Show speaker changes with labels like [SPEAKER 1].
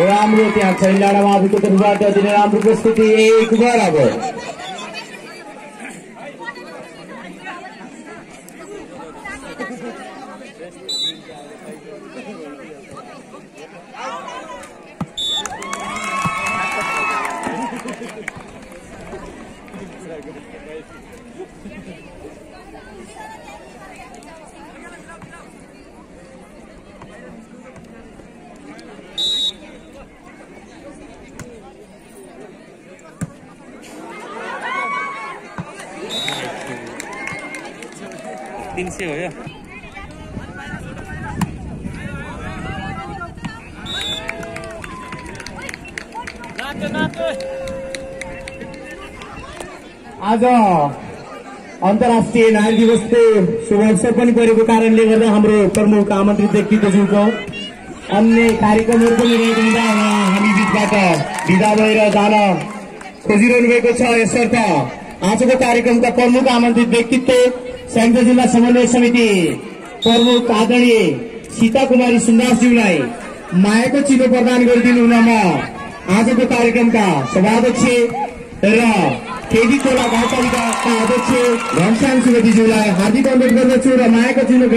[SPEAKER 1] राम्रो त्यहाँ छैन डाँडामाथिको तर्फबाट दिने राम्रो प्रस्तुति एक बराबर
[SPEAKER 2] तिन सय हो यो।
[SPEAKER 1] आज अन्तर्राष्ट्रिय नारी दिवसको शुभ अवसर पनि परेको कारणले गर्दा हाम्रो प्रमुख आमन्त्रित व्यक्तित्वज्यूको अन्य कार्यक्रमहरू पनि रहेको हुँदा उहाँ हामी बिचबाट विदा भएर जान खोजिरहनु भएको छ। यसर्थ आजको कार्यक्रमका प्रमुख आमन्त्रित व्यक्तित्व संयुक्त जिल्ला समन्वय समिति प्रमुख आदरणीय सीता कुमारी सुन्दासज्यूलाई मायाको चिनो प्रदान गरिदिनु हुन म आजको कार्यक्रमका सभाध्यक्ष र केडी खोला गाउँपालिकाका अध्यक्ष घनश्याम सुवेदीज्यूलाई हार्दिक अनुरोध गर्दछु र मायाको चिनो